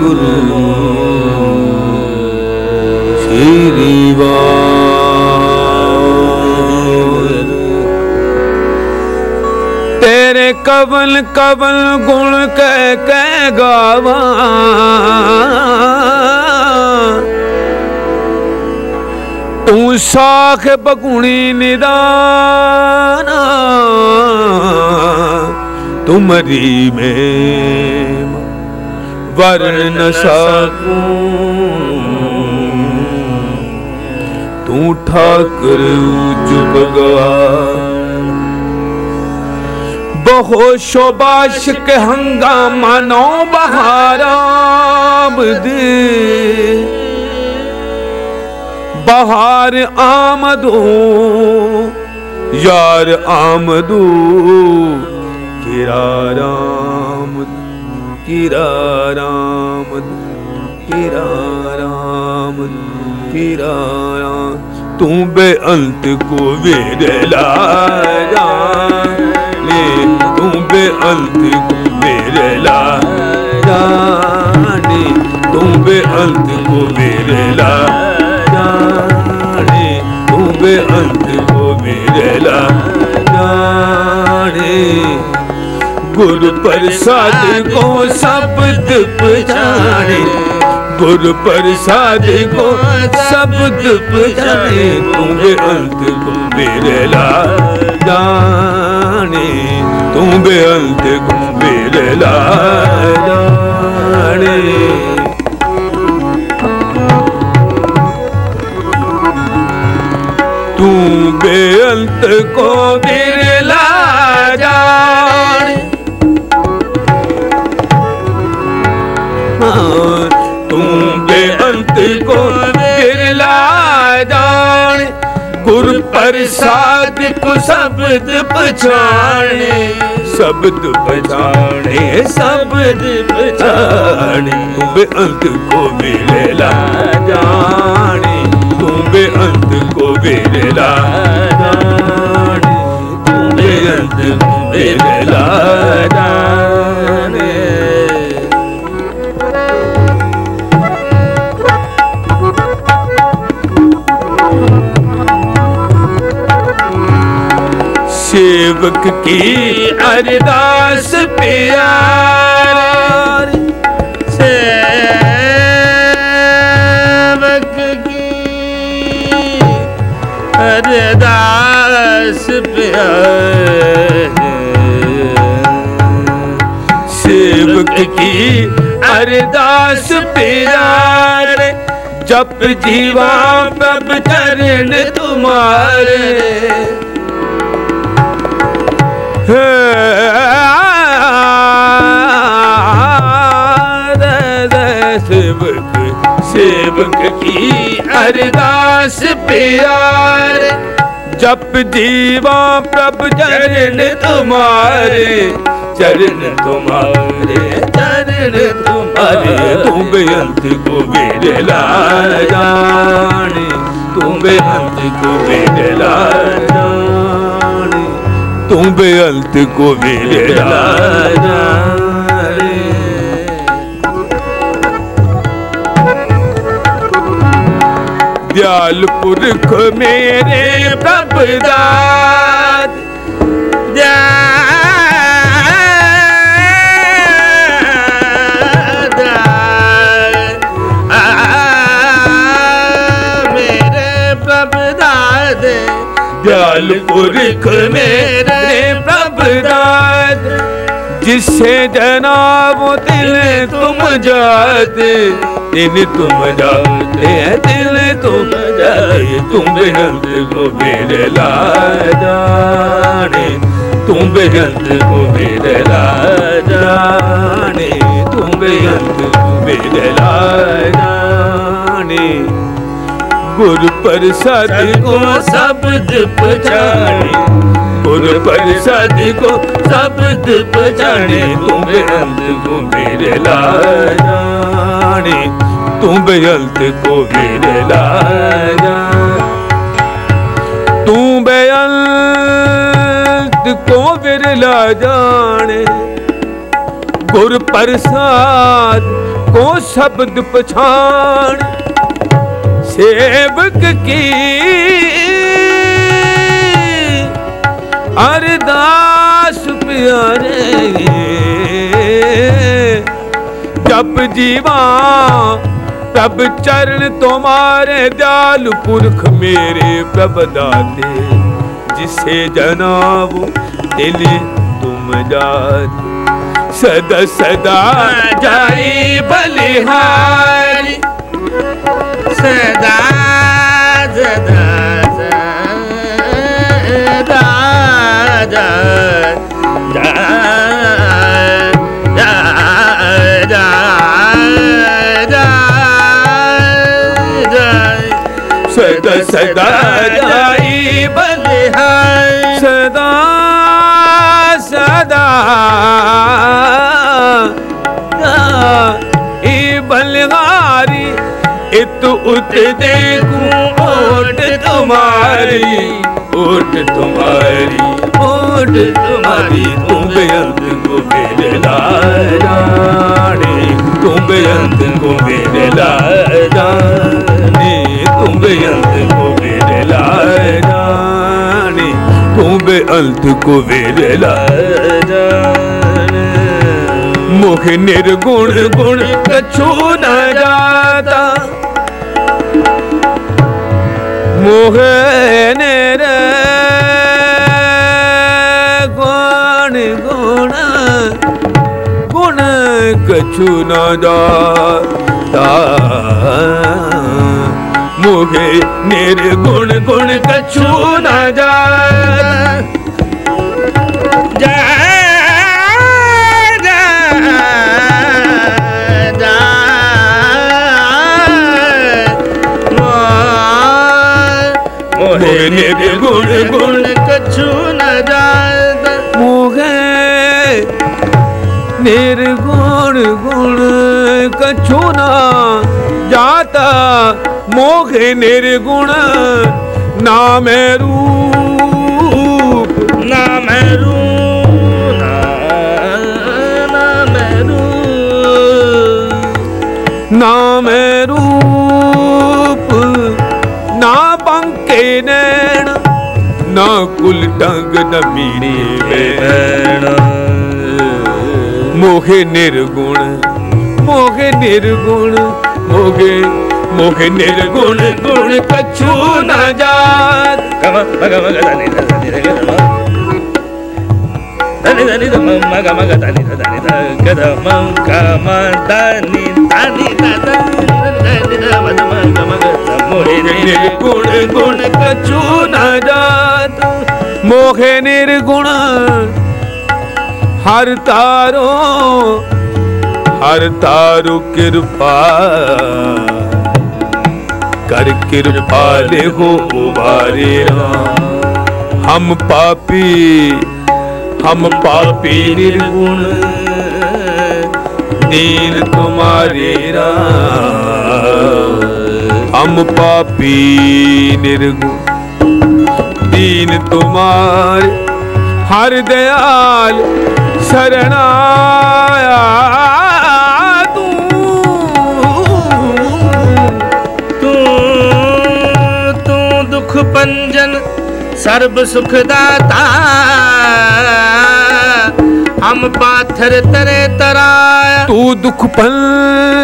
ਵਾਹਿਗੁਰੂ। ਸ਼੍ਰੀ ਵਾਹਿਗੁਰੂ। ਤੇਰੇ ਕਵਲ ਕਵਲ ਗੁਣ ਕਹਿ ਕਹਿ ਗਾਵਾਂ। ਤੂੰ ਸਾਖ ਬਗੁਣੀ ਨਿਦਾਨ। ਤੁਮਰੀ ਮੇ ਵਰਨ ਸਕੂ ਤੂੰ ਠਾਕਰ ਜੁਗਵਾ ਬਹੋ ਸ਼ੋਭਾ ਸ਼ਿਕ ਹੰਗਾ ਮਨੋ ਬਹਾਰਾਬਦ ਬਹਾਰ ਆਮਦੂ, ਯਾਰ ਆਮਦੂ, ਕਿਰਾ ਰਾਮ। किरा राम किरा राम किरा राम। किरा राम तू बेअंत को वेरला जाने तू बेअंत को वेरला जाने तू बेअंत को वेरला जाने तू बेअंत को वेरला जाने गुरु प्रसाद को शब्द पछाणे गुरु प्रसाद को शब्द पछाणे तुम अंत को बेरला जाने तुम अंत को बेरला जाने तू बेअंत को बिरला जाने प्रसाद को शब्द पछाणे। शब्द पछाणे। शब्द पछाणे। तू बेअंत को बिरला जाने तू अंत को बिरला जाने तू बेअंत को बिरला सेवक की अरदास प्यार। सेवक की अरदास प्यार। सेवक की अरदास प्यार। जप जीवा प्रभ चरण तुम्हारे। सेवक सेवक की अरदास प्यार। जप जीवा प्रभ चरण तुम्हारे चरण तुम्हारे चरण तुम्हारे तुम बेअंत को बेरला जाने तुम बेअंत को बेरला जाने। तुम बेअंत को जाने दयाल पुरख मेरे प्रभदात मेरे अकाल पुरख मेरे प्रभदाद जिससे जनाब दिल तुम जाते, दिल तुम जाते दिल तुम जाए, तुम बेहद को मेरे लाने तुम बेहद को मेरे लाने तुम बेहद को मेरे लाने ਗੁਰ ਪ੍ਰਸਾਦ ਕੋ ਕੋ ਸ਼ਬਦ ਪਛਾਣੇ ਗੁਰ ਪ੍ਰਸਾਦ ਕੋ ਸ਼ਬਦ ਪਛਾਣੇ ਤੂੰ ਬੇਅੰਤ ਕੁਬੇਰ ਰਾਜਾ ਜਾਣੇ ਤੂੰ ਬੇਅੰਤ ਕੋ ਬੇਦਲਾ ਤੂੰ ਬੇਅੰਤ ਕੋ ਵਿਰਲਾ ਜਾਣੇ ਗੁਰ ਪ੍ਰਸਾਦ ਕੋ ਸ਼ਬਦ ਪਛਾਣ। सेवक की अरदास प्यारे। जब जीवा, तब चरण तुम्हारे दयाल पुरख मेरे प्रभदाते जिसे जनाब दिल तुम जात। सदा सदा जाई बलिहारी। ਸਦਾ ਸਦਾ ਸਦਾ ਜਾ ਜਾ ਜਾ ਜਾ ਸਦਾ ਸਦਾ ਜਾਈ ਬਲਿਹਾਰੀ ਸਦਾ ਸਦਾ इत उत देखू, ओट तुम्हारी ओट तुम्हारी ओट तुम्हारी तुम अंत को मेरे लाने तुम अंत को मेरे लाने तुम अंत को मेरे लाने तुम अंत को मेरे लाने। मुख निर्गुण गुण कछू न जाता मोहनेर गुण गुण गुण कछु न जा मोहे नेर गुण गुण कछु न जा ਮੇਰੇ ਗੁਣ ਗੁਣ ਕਛੂ ਨ ਜਾਇਦ ਮੂਹੇ ਮੇਰੇ ਗੁਣ ਗੁਣ ਕਛੂ ਨ ਜਾਤਾ ਮੋਹੇ कुल डंग नमीनी बीड़ी मोहे निर्गुण मोहे निर्गुण मोहे मोहे निर्गुण गुण कछु न जात దని దని దమ మగ మగ దని దని గద మం కమ దని దని దని దమ మగ మగ మోహిని గుణ గుణ కచు నా జాతు ਮੋਖੇ ਨਿਰਗੁਣ, ਹਰ ਤਾਰੋ, ਹਰ ਤਾਰੂ ਕਿਰਪਾ। ਕਰ ਕਿਰਪਾ ਦੇਹੋ ਉਬਾਰੇ ਰਾਮ ਹਮ ਪਾਪੀ ਹਮ ਪਾਪੀ ਨਿਰਗੁਣ ਨੀਰ ਤੁਮਾਰੇ ਰਾਮ ਹਮ ਪਾਪੀ ਨਿਰਗੁਣ। दीन तुम्हार हर दयाल शरणाया तू। तू तू दुख पंजन सर्व सुखदाता। हम पाथर तरे तराया। तू दुख पंजन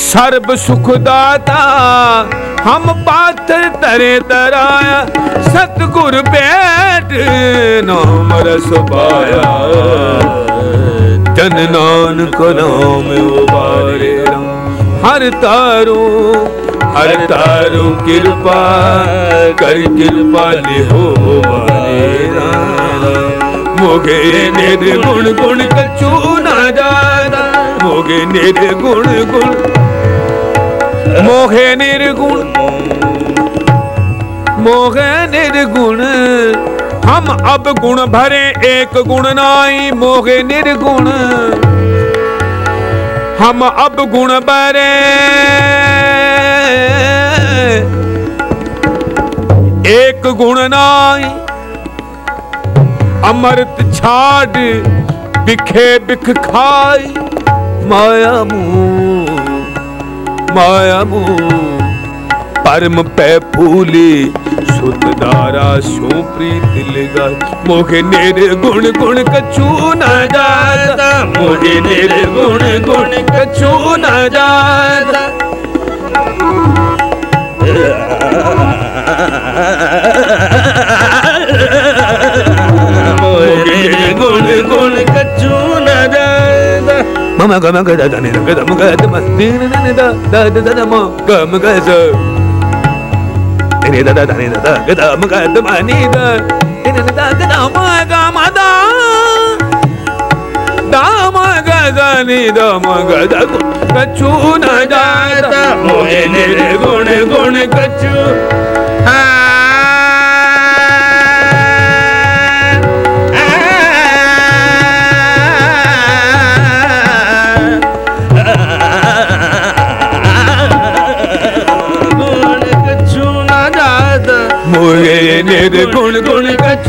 ਸਰਬ ਸੁਖ ਦਾਤਾ, ਹਮ ਪਾਤਰ ਤਰੇ ਤਰਾਇਆ ਸਤਗੁਰ ਭੇਟ ਨਾਮ ਰਸ ਪਾਇਆ। ਤਨ ਨਾਨਕ ਨਾਮ ਉਬਾਰੇ ਹਰ ਤਾਰੂ ਹਰ ਤਾਰੂ ਕਿਰਪਾ, ਕਰ ਕਿਰਪਾ ਲਿਹੋ ਵਾਰੇ ਰਾਮ। ਮੋਗੇ ਨੇ ਗੁਣ ਗੁਣ ਕਛੂ ਨਾ ਜਾਣਾ ਮੋਗੇ ਨੇ ਗੁਣ ਗੁਣ ਮੋਖੇ ਨਿਰਗੁਣ ਮੋਖੇ ਨਿਰਗੁਣ, ਹਮ ਅਬ ਗੁਣ ਭਰੇ ਏਕ ਗੁਣ ਨਾਹੀ, ਮੋਖੇ ਨਿਰਗੁਣ, ਹਮ ਅਬ ਗੁਣ ਭਰੇ ਏਕ ਗੁਣ ਨਾਹੀ, ਅਮਰਤ ਛਾੜ, ਵਿਖੇ ਵਿਖ ਖਾਈ, ਮਾਇਆ ਮੂਹ माया मुँह परम पै फूली, सुत दारा सो प्रीत लगा। मोहे निर्गुण गुण गुण कछु न जाता। मोहे निर्गुण गुण गुण कछु न जाता। मोहे निर्गुण गुण कछु न जादा मम गम गद द नि ग म ग द म नि नि नि the the the the the म ग म ग स नि द द द नि द द ग द म ग द म नि द नि नि द ग द म ग म द द म ग द नि द म ग द ग छु न जाता मोहे निर्गुण गुण कछु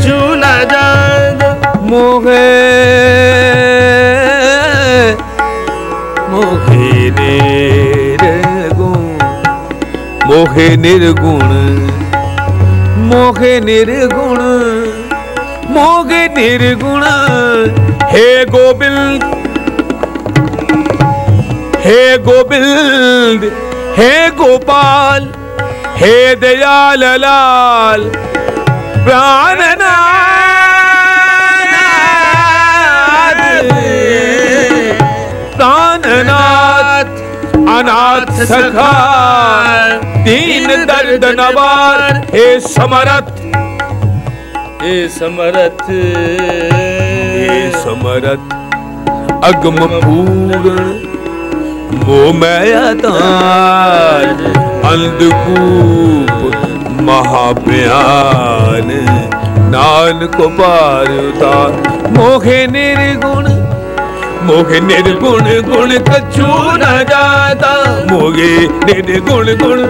गुण कछु मोहे। मोहे निर्गुण। मोहे निर्गुण। मोहे निर्गुण। मोहे निर्गुण। हे गोविंद हे गोविंद हे गोपाल। हे दयाल लाल अनाथ सखा दीन दर्द नवार हे समरथ। हे समरथ। हे समरथ अगम पूर्ण तार अंधकूप। ਮਹਾ ਪਿਆਨ ਨਾਨਕ ਪਾਰ ਉਤਾਰ। ਮੋਖੇ ਨਿਰਗੁਣ ਮੋਗੇ ਨਿਰਗੁਣ ਗੁਣ ਕਛੂ ਨਾ ਜਾਤਾ। ਮੋਗੇ ਨਿਰਗੁਣ ਗੁਣ।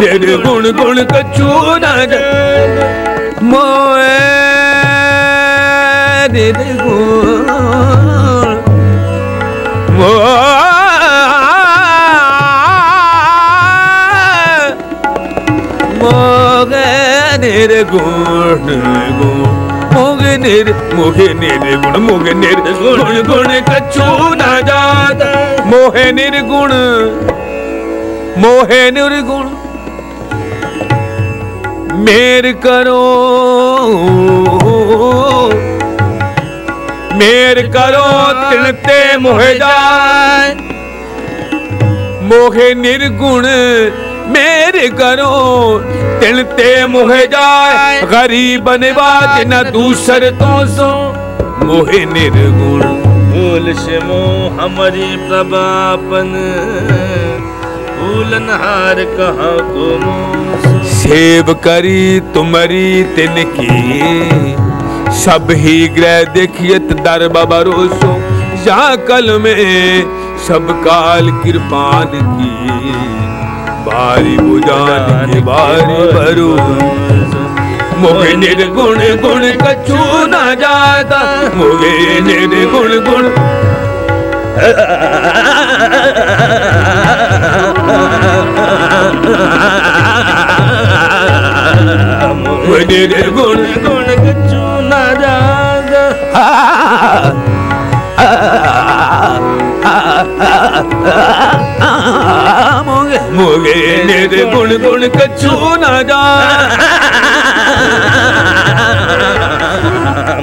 ਨਿਰਗੁਣ ਗੁਣ ਕਛੂ ਨਾ ਜਾਤਾ। ਮੋਏ जाता मोहे निर्गुण मोगे निर्गुण गुण, मोगे निर, मोगे निर्गुण मोगे निर्गुण गुण कछु न जाता। मोहे निर्गुण मोहे निर्गुण, मेर करो। मेर करो तिणते मोहे जाए। मोहे निर्गुण मेर करो तिणते मोहे जाए। गरीब निवाज न दूसर तो सो। मोहे निर्गुण। मूल से मोह हमारी प्रभापन। फूलनहार कहाँ को सेव करी तुमरी तिनकी। सब ही ग्रह देखियत दर भरोसो जा कल में सब काल कृपान की बारी बुझान की बारी भरो। मोगे निर्गुण गुण कछु न जाता। मोगे निर्गुण गुण। मोगे निर्गुण गुण कछु न जागा। मोगे मोगे निर्गुण गुण कछु न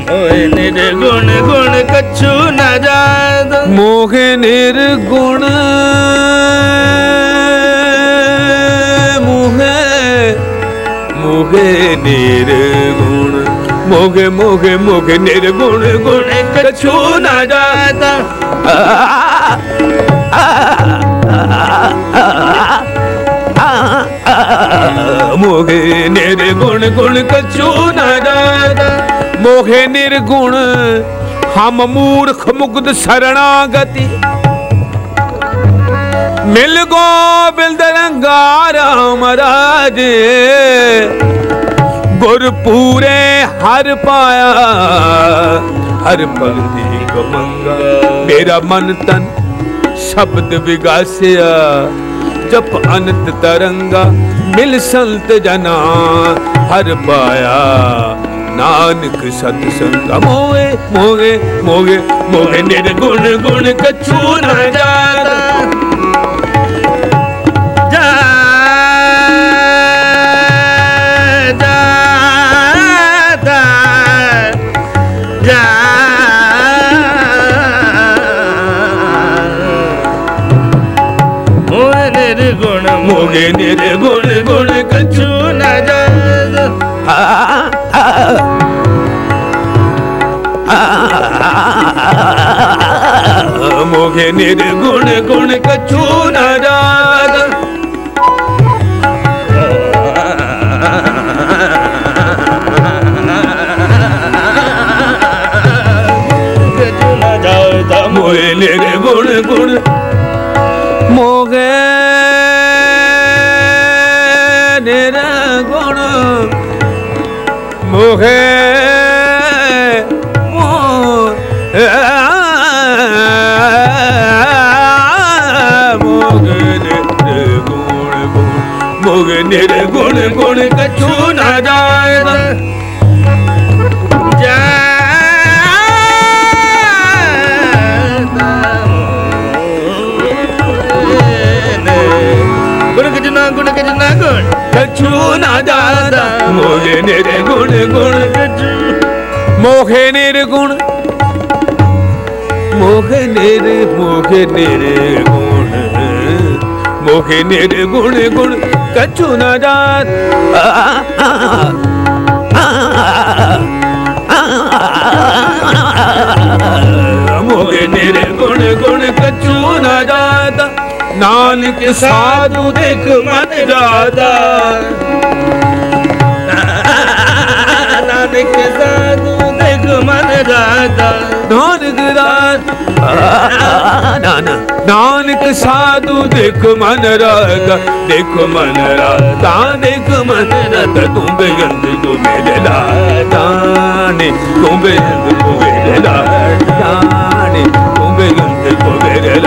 मोहे निर्गुण गुण कछु न जात मोहे निर्गुण। मोहे मोहे निर्गुण। मोगे मोगे मोगे निर्गुण गुण कछु न जाता मोगे निर्गुण गुण कछु न जाता मोहे निर्गुण हम मूर्ख मुग्ध शरणागति मिल गो बिलदरंगा राम राजे ਗੁਰ ਪੂਰੇ ਹਰ ਪਾਇਆ, ਹਰ ਭਗਤੀ ਕੋ ਮੰਗਾ। ਮੇਰਾ ਮਨ ਤਨ ਸ਼ਬਦ ਵਿਗਾਸਿਆ, ਜਪ ਅਨੰਤ ਤਰੰਗਾ, ਮਿਲ ਸੰਤ ਜਨਾ, ਹਰ ਪਾਇਆ। ਨਾਨਕ ਸਤ ਸੰਗ ਮੋਏ ਮੋਏ ਮੋਏ ਮੋਏ ਨਿਰਗੁਣ ਗੁਣ ਕਛੂ ਨਾ ਜਾਏ निर्गुण मोगे निर्गुण गुण कछु न जात मोगे निर्गुण गुण कछु न जात कछु न जाता मोहे निर्गुण मोहे मोगे निर्गुण गुण मोगे निर्गुण गुण कछु न जाए कछु न जाता मोगे निर्गुण, गुण मोहे निर्गुण। मोहे निर, मोहे निर्गुण। मोहे निर्गुण, गुण कछु न जात मोहे निर्गुण, गुण कछु न जाता नानक साधु देख मन जाता नानक साधु देख मन जाता नानक रात नानक साधु देख मन राता देख मन राता देख मन राता तुम बेगंद तो मेरे लाने तुम बेगंद को मेरे लाने तुम बेगंद को मेरे